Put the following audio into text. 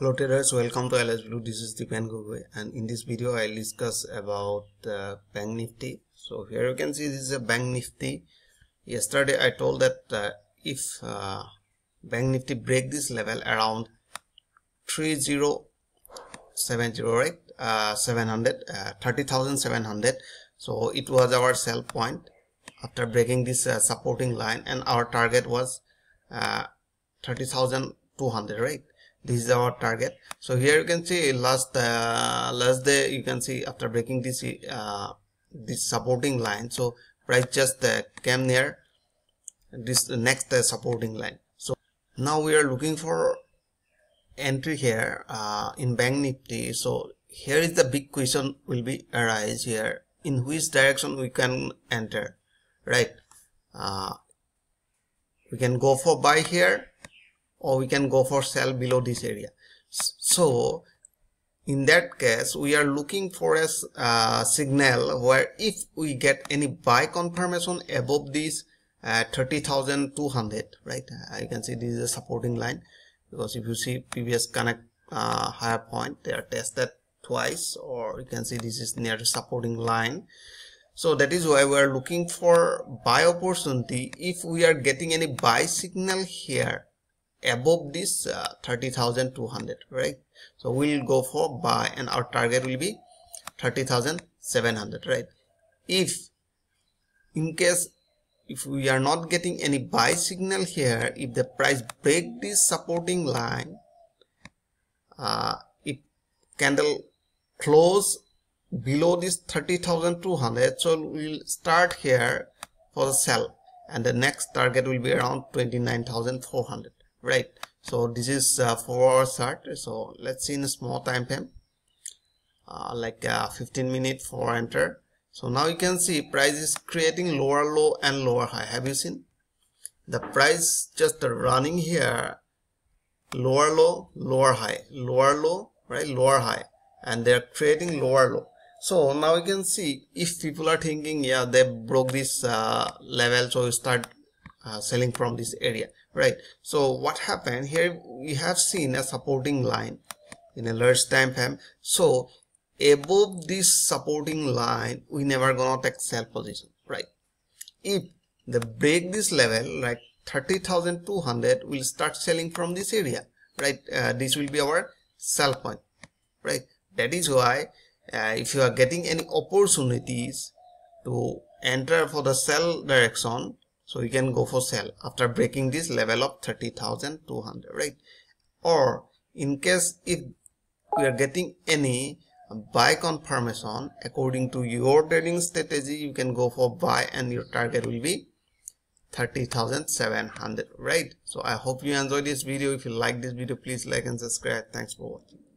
Hello traders, welcome to Alice Blue. This is Dipen Gogoi and in this video I'll discuss about the Bank Nifty. So here you can see this is a Bank Nifty. Yesterday I told that uh, if uh, Bank Nifty break this level around 3070 right uh, 700 uh, 30,700 so it was our sell point after breaking this uh, supporting line and our target was uh, 30,200 right this is our target. So here you can see last uh, last day you can see after breaking this uh, this supporting line. So price just uh, came near this next uh, supporting line. So now we are looking for entry here uh, in bank nifty. So here is the big question will be arise here. In which direction we can enter? Right. Uh, we can go for buy here or we can go for sell below this area. So in that case we are looking for a uh, signal where if we get any buy confirmation above this uh, 30,200 right? I can see this is a supporting line because if you see previous connect uh, higher point they are tested twice or you can see this is near the supporting line. So that is why we are looking for buy opportunity. If we are getting any buy signal here above this uh, 30,200 right? So we'll go for buy and our target will be 30,700 right? If in case if we are not getting any buy signal here if the price break this supporting line uh, if candle close below this 30,200 so we'll start here for the sell. And the next target will be around 29,400 right. So this is uh, for our chart so let's see in a small time frame. Uh, like uh, 15 minutes for enter. So now you can see price is creating lower low and lower high. Have you seen? The price just running here. Lower low lower high. Lower low right? Lower high. And they're creating lower low. So now you can see if people are thinking yeah they broke this uh, level. So you start uh, selling from this area right? So what happened here we have seen a supporting line in a large time frame. So above this supporting line we never gonna take sell position right? If the break this level like 30,200 will start selling from this area right? Uh, this will be our sell point right? That is why uh, if you are getting any opportunities to enter for the sell direction so you can go for sell after breaking this level of 30,200 right? Or in case if we are getting any buy confirmation according to your trading strategy you can go for buy and your target will be 30,700 right? So i hope you enjoyed this video. If you like this video please like and subscribe. Thanks for watching